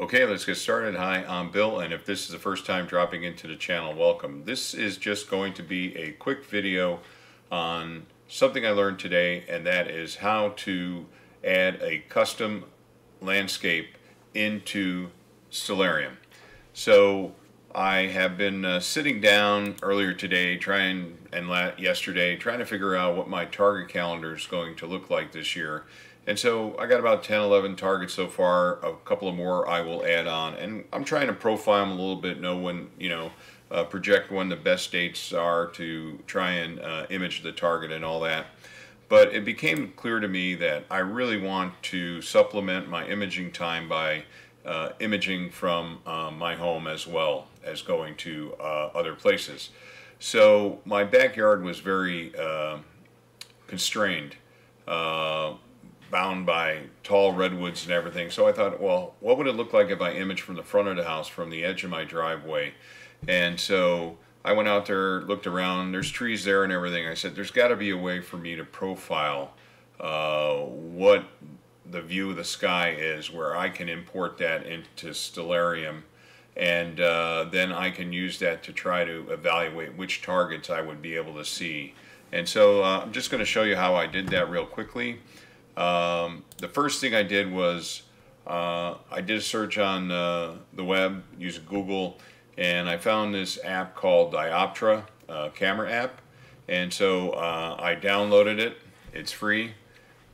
Okay, let's get started. Hi, I'm Bill, and if this is the first time dropping into the channel, welcome. This is just going to be a quick video on something I learned today, and that is how to add a custom landscape into Stellarium. So I have been uh, sitting down earlier today, trying and yesterday, trying to figure out what my target calendar is going to look like this year. And so I got about 10, 11 targets so far. A couple of more I will add on. And I'm trying to profile them a little bit, know when, you know, uh, project when the best dates are to try and uh, image the target and all that. But it became clear to me that I really want to supplement my imaging time by uh, imaging from uh, my home as well as going to uh, other places. So my backyard was very uh, constrained bound by tall redwoods and everything. So I thought, well, what would it look like if I imaged from the front of the house, from the edge of my driveway? And so I went out there, looked around, there's trees there and everything. I said, there's got to be a way for me to profile uh, what the view of the sky is where I can import that into Stellarium and uh, then I can use that to try to evaluate which targets I would be able to see. And so uh, I'm just going to show you how I did that real quickly. Um, the first thing I did was uh, I did a search on uh, the web using Google and I found this app called Dioptra uh, camera app and so uh, I downloaded it it's free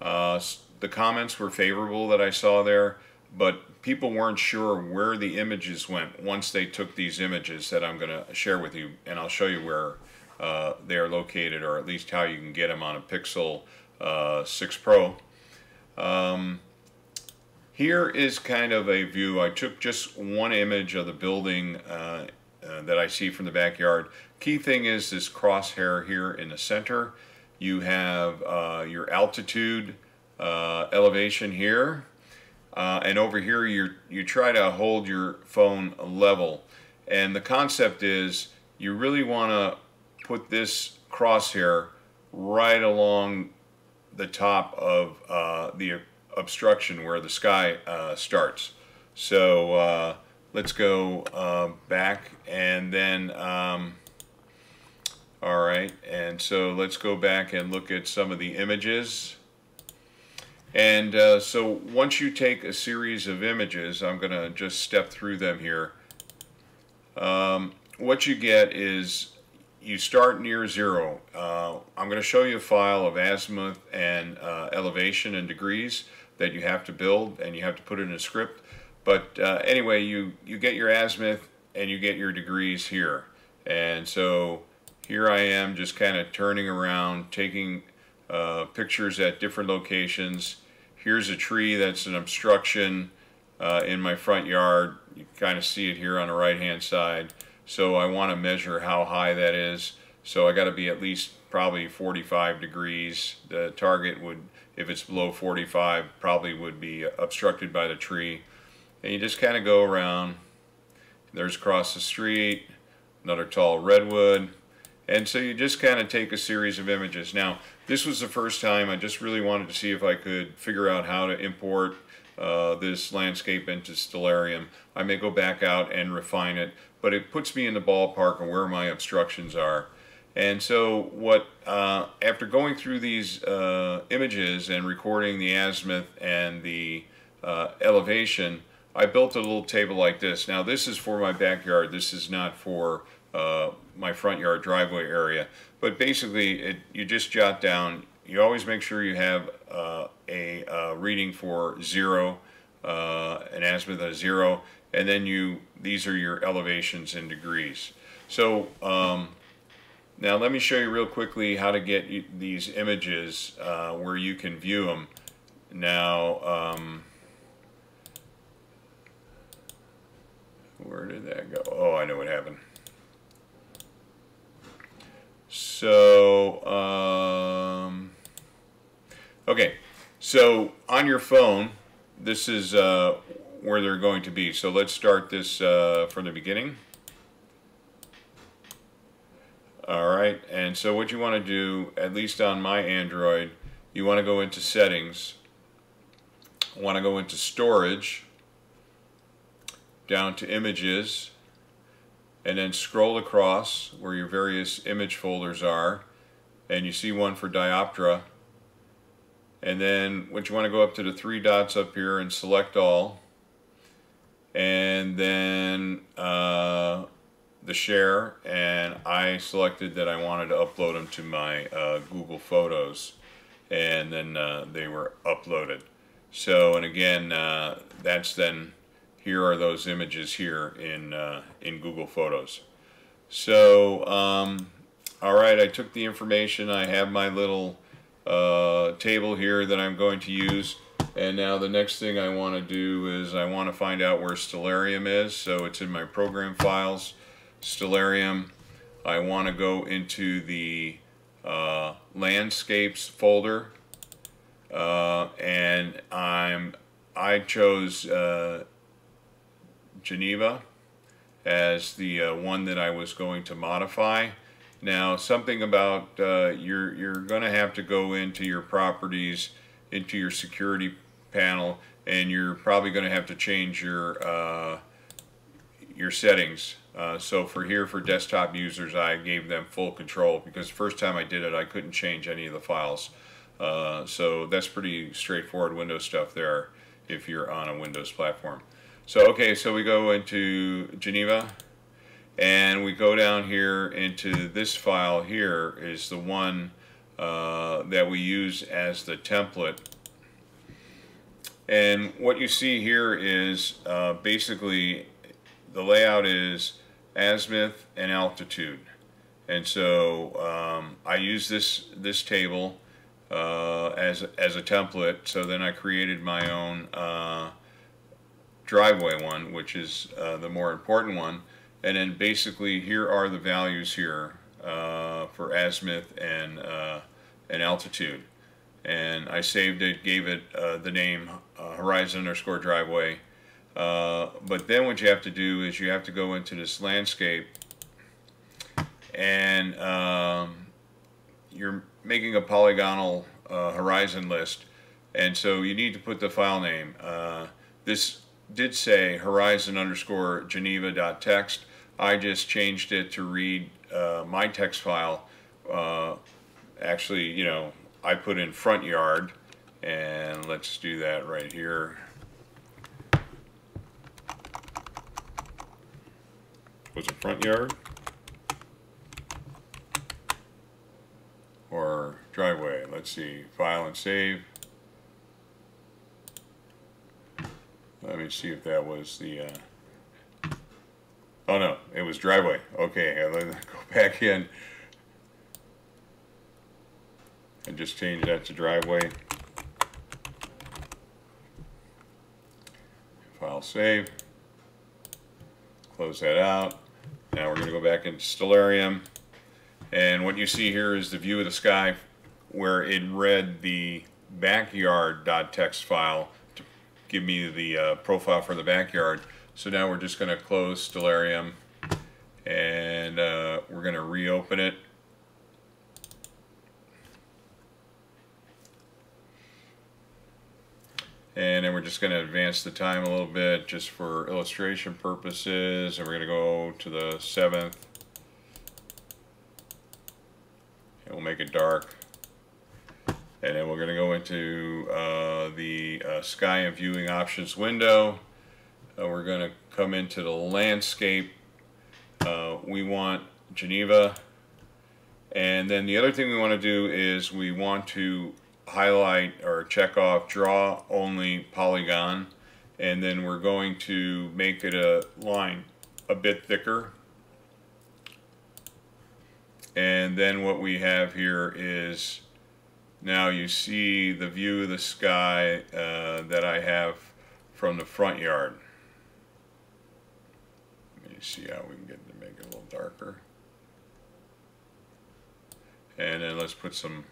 uh, the comments were favorable that I saw there but people weren't sure where the images went once they took these images that I'm going to share with you and I'll show you where uh, they are located or at least how you can get them on a Pixel 6 Pro um, here is kind of a view. I took just one image of the building uh, uh, that I see from the backyard. Key thing is this crosshair here in the center. You have uh, your altitude uh, elevation here. Uh, and over here you you try to hold your phone level. And the concept is you really want to put this crosshair right along the top of uh, the obstruction where the sky uh, starts. So uh, let's go uh, back and then, um, all right, and so let's go back and look at some of the images. And uh, so once you take a series of images, I'm going to just step through them here. Um, what you get is you start near zero. Uh, I'm going to show you a file of azimuth and uh, elevation and degrees that you have to build and you have to put in a script. But uh, anyway, you, you get your azimuth and you get your degrees here. And so here I am just kind of turning around, taking uh, pictures at different locations. Here's a tree that's an obstruction uh, in my front yard. You kind of see it here on the right hand side. So I want to measure how high that is. So I got to be at least probably 45 degrees. The target would, if it's below 45, probably would be obstructed by the tree. And you just kind of go around. There's across the street, another tall redwood. And so you just kind of take a series of images. Now, this was the first time I just really wanted to see if I could figure out how to import uh, this landscape into Stellarium. I may go back out and refine it, but it puts me in the ballpark of where my obstructions are. And so what, uh, after going through these uh, images and recording the azimuth and the uh, elevation, I built a little table like this. Now this is for my backyard. This is not for uh, my front yard driveway area. But basically, it, you just jot down, you always make sure you have uh, a uh, reading for zero, an azimuth of zero, and then you these are your elevations in degrees. So um, now let me show you real quickly how to get these images uh, where you can view them. Now, um, where did that go? Oh, I know what happened. So, um, okay, so on your phone, this is uh, where they're going to be. So let's start this uh, from the beginning. All right, and so what you want to do, at least on my Android, you want to go into settings, want to go into storage, down to images and then scroll across where your various image folders are and you see one for Dioptra. And then what you want to go up to the three dots up here and select all? And then uh, the share and I selected that I wanted to upload them to my uh, Google Photos. And then uh, they were uploaded. So and again uh, that's then here are those images here in uh, in Google Photos so um, alright I took the information I have my little uh, table here that I'm going to use and now the next thing I want to do is I want to find out where Stellarium is so it's in my program files Stellarium. I want to go into the uh, landscapes folder uh, and I'm I chose uh, Geneva as the uh, one that I was going to modify. Now something about uh, you're you're going to have to go into your properties into your security panel and you're probably going to have to change your uh, your settings uh, so for here, for desktop users, I gave them full control because the first time I did it, I couldn't change any of the files. Uh, so that's pretty straightforward Windows stuff there if you're on a Windows platform. So okay, so we go into Geneva and we go down here into this file here is the one uh, that we use as the template. And what you see here is uh, basically the layout is azimuth and altitude. And so um, I use this this table uh, as as a template. So then I created my own uh, driveway one, which is uh, the more important one. And then basically here are the values here uh, for azimuth and uh, and altitude. And I saved it, gave it uh, the name horizon underscore driveway. Uh, but then what you have to do is you have to go into this landscape and um, you're making a polygonal uh, horizon list and so you need to put the file name. Uh, this did say horizon underscore geneva dot text. I just changed it to read uh, my text file. Uh, actually, you know, I put in front yard and let's do that right here. was it front yard? Or driveway? Let's see, file and save. Let me see if that was the, uh, oh no, it was driveway. Okay, let me go back in and just change that to driveway. File save. Close that out. Now we're going to go back into Stellarium. And what you see here is the view of the sky where it read the backyard.txt file give me the uh, profile for the backyard. So now we're just going to close Stellarium and uh, we're going to reopen it. And then we're just going to advance the time a little bit just for illustration purposes. And we're going to go to the 7th. And we'll make it dark. And then we're going to go into uh, the uh, sky and viewing options window. Uh, we're going to come into the landscape. Uh, we want Geneva. And then the other thing we want to do is we want to highlight or check off draw only polygon and then we're going to make it a line a bit thicker and then what we have here is now you see the view of the sky uh, that I have from the front yard let me see how we can get to make it a little darker and then let's put some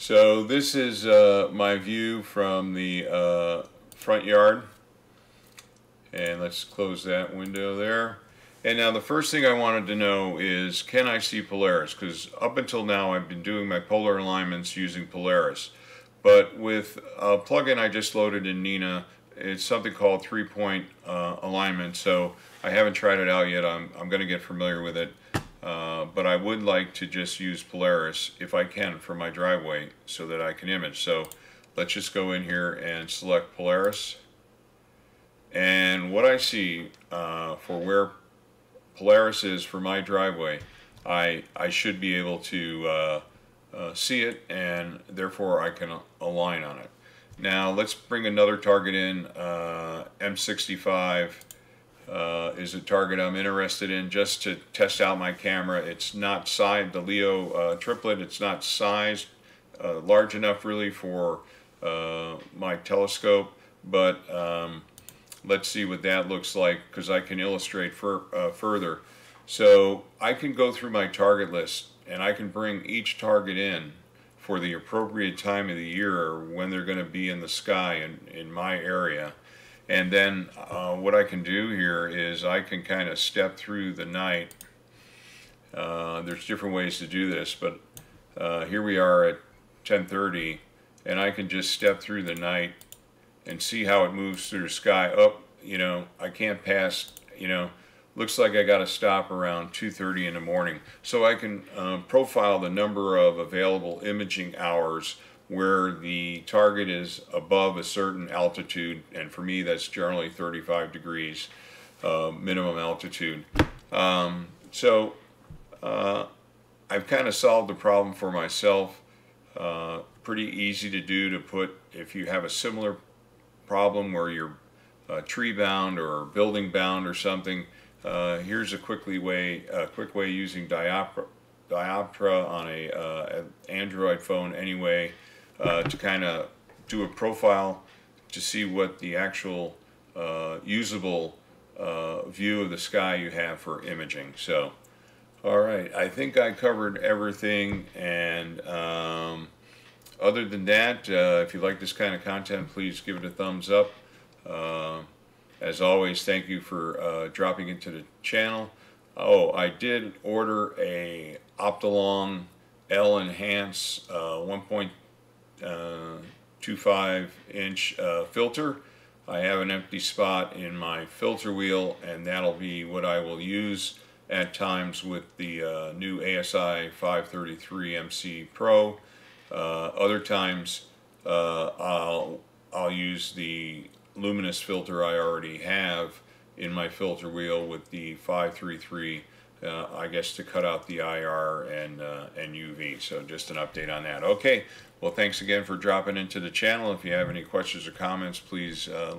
So this is uh, my view from the uh, front yard. And let's close that window there. And now the first thing I wanted to know is, can I see Polaris? Because up until now I've been doing my polar alignments using Polaris. But with a plugin I just loaded in Nina, it's something called three-point uh, alignment. So I haven't tried it out yet. I'm, I'm going to get familiar with it. Uh, but I would like to just use Polaris if I can for my driveway so that I can image. So let's just go in here and select Polaris. And what I see uh, for where Polaris is for my driveway, I, I should be able to uh, uh, see it and therefore I can align on it. Now let's bring another target in, uh, M65 uh, is a target I'm interested in just to test out my camera. It's not sized, the Leo uh, triplet, it's not sized uh, large enough really for my telescope, but um, let's see what that looks like because I can illustrate for, uh, further. So I can go through my target list and I can bring each target in for the appropriate time of the year when they're going to be in the sky in, in my area. And then uh, what I can do here is I can kind of step through the night. Uh, there's different ways to do this, but uh, here we are at 10:30, and I can just step through the night and see how it moves through the sky. Up, you know, I can't pass. You know, looks like I got to stop around 2:30 in the morning, so I can um, profile the number of available imaging hours where the target is above a certain altitude, and for me that's generally 35 degrees uh, minimum altitude. Um, so uh, I've kind of solved the problem for myself. Uh, pretty easy to do to put if you have a similar problem where you're uh, tree bound or building bound or something. Uh, here's a quickly way, a quick way using Dioptra, Dioptra on a uh, Android phone anyway uh, to kind of do a profile to see what the actual uh, usable uh, view of the sky you have for imaging. So, all right, I think I covered everything. And um, other than that, uh, if you like this kind of content, please give it a thumbs up. Uh, as always, thank you for uh, dropping into the channel. Oh, I did order a Optolong L Enhance uh, 1. Uh, 2.5 inch uh, filter. I have an empty spot in my filter wheel and that'll be what I will use at times with the new ASI 533 MC Pro. Uh, other times uh, I'll, I'll use the luminance filter I already have in my filter wheel with the 533 uh, I guess to cut out the IR and, uh, and UV. So just an update on that. Okay, well thanks again for dropping into the channel. If you have any questions or comments, please uh,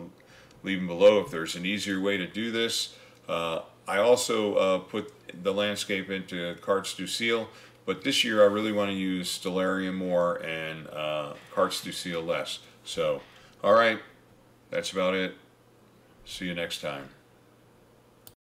leave them below if there's an easier way to do this. Uh, I also put the landscape into Cartes du Ciel, but this year I really want to use Stellarium more and uh, Cartes du Ciel less. So, all right, that's about it. See you next time.